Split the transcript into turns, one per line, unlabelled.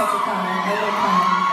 such a clown. I love clown.